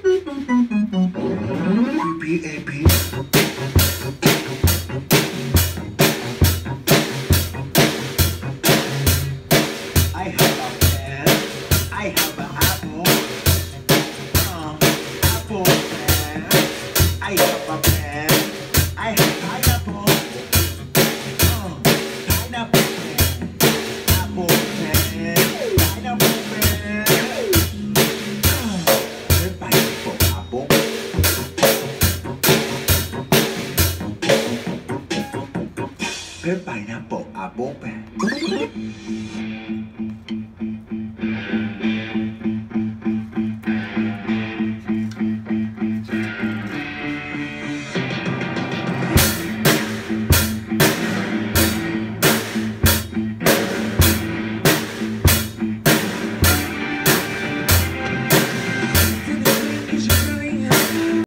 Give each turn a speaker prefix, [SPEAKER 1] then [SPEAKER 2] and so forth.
[SPEAKER 1] P pineapple a bopper.